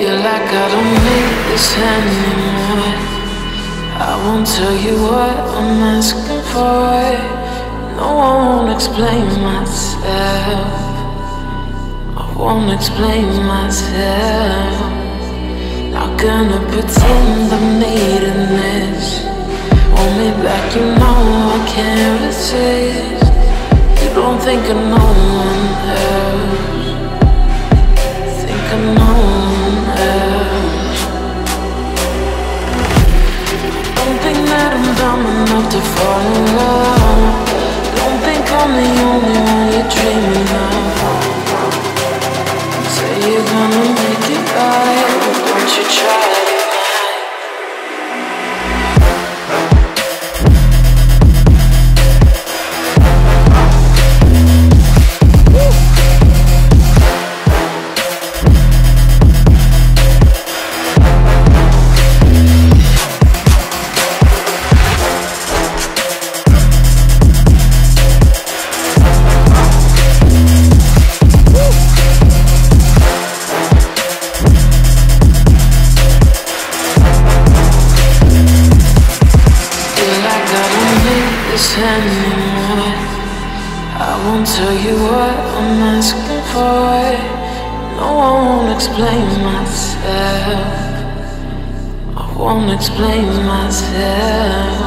Like I don't need this anymore. I won't tell you what I'm asking for. No, I won't explain myself. I won't explain myself. Not gonna pretend I'm needing this. Me back, you know I can't resist. You don't think one else. To this anymore. I won't tell you what I'm asking for. No, I won't explain myself. I won't explain myself.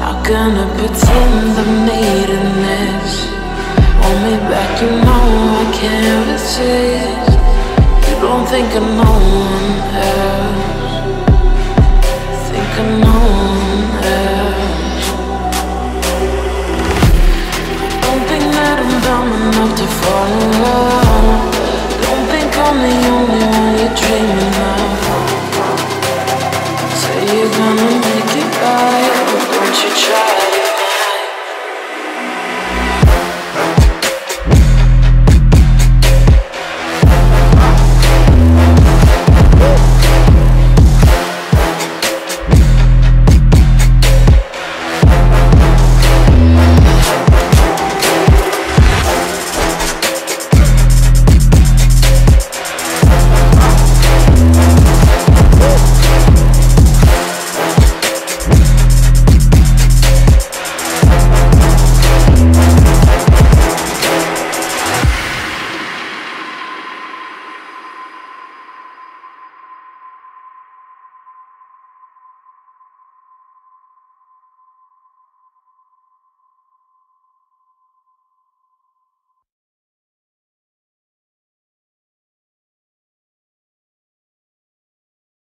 Not gonna pretend I'm needing this. Want me back, you know I can't resist. You don't think of no one. I'm enough to fall. In love Don't think I'm the only